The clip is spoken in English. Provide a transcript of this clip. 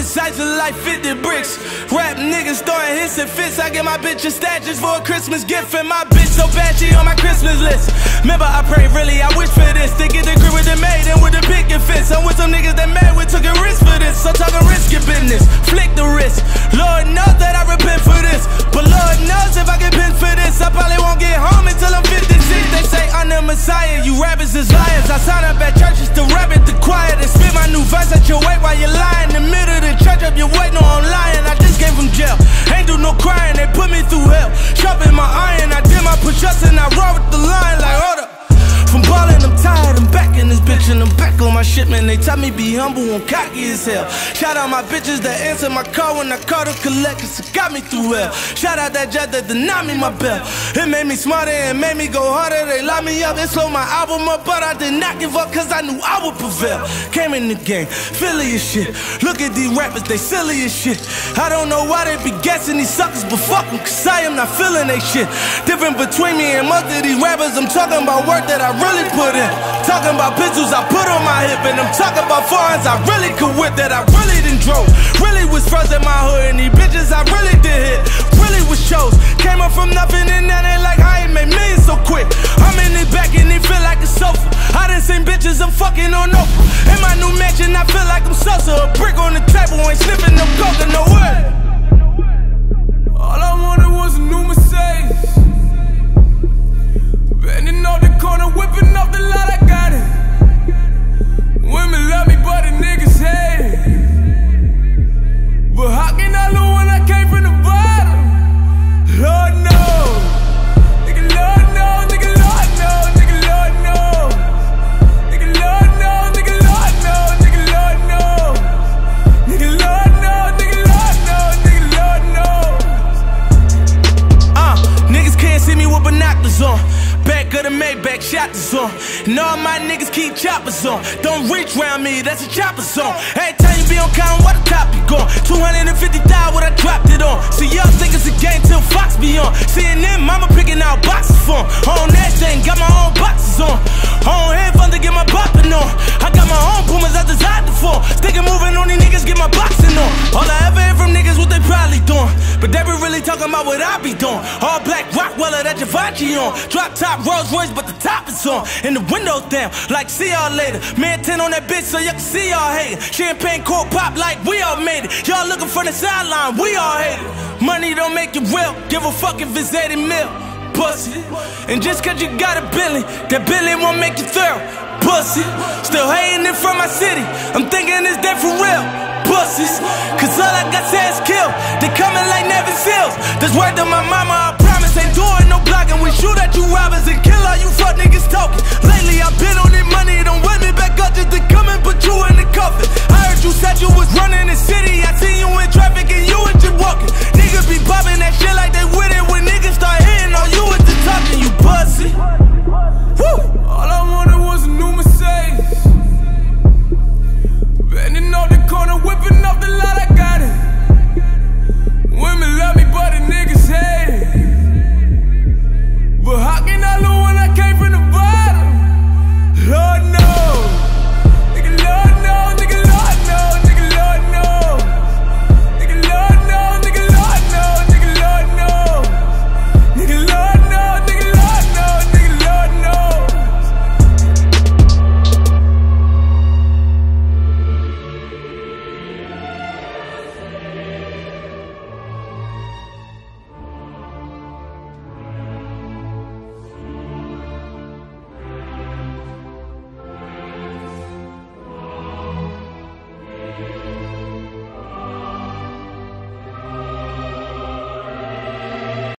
like 50 bricks. Rap niggas throwing hits and fits. I get my bitch a statues for a Christmas gift. And my bitch so bad she on my Christmas list. Remember, I pray really, I wish for this. To get the grip with the maid and with the picket fits. I'm with some niggas that mad, we took a risk for this. So talking risky business. Flick the wrist. Lord knows man. They tell me be humble, I'm cocky as hell. Shout out my bitches that answer my call when I call to collect, cause it got me through hell. Shout out that jet that denied me my bell. It made me smarter and made me go harder. They locked me up, it slowed my album up, but I did not give up cause I knew I would prevail. Came in the game, Philly as shit. Look at these rappers, they silly as shit. I don't know why they be guessing these suckers, but fuck them, cause I am not feeling they shit. Different between me and most of these rappers, I'm talking about work that I really put in. Talking about pistols I put on my hip, and I'm talking about foreigns I really could whip that I really didn't drove. Really was in my hood, and these bitches I really did hit. Really was shows. Came up from nothing, and now they like I ain't made millions so quick. I'm in it back, and it feel like a sofa. I done seen bitches, I'm fucking on Oprah. In my new mansion, I feel like I'm Sosa. A brick on the table, ain't sniffing no coke, no way. All I wanted was a new Mercedes. Binoculars on. Back of the Maybach, shot the zone. And all my niggas keep choppers on. Don't reach round me, that's a chopper song. Every time you be on count, what the top you gone? 250,000 what I dropped it on. See, y'all think it's a game till Fox be on. CNN, mama picking out boxes for 'em. On that thing, got my own boxes on. On talking about what I be doing. All black Rottweiler that Givenchy on. Drop top Rolls Royce, but the top is on. And the windows down, like see y'all later. Man 10 on that bitch so you can see y'all hating. Champagne cork pop like we all made it. Y'all looking from the sideline, we all hate it. Money don't make you real, give a fuck if it's 80 mil. Pussy. And just cause you got a billion, that billion won't make you thorough. Pussy. Still hating it from my city. I'm thinking it's dead for real pussies. Cause all I got says kill. They coming like never seals. This word to my mama, I promise ain't doing no blogging. We shoot at you robbers and kill all you fuck niggas talking. Lately I've been on that money, don't wake me back up just to come and put you in.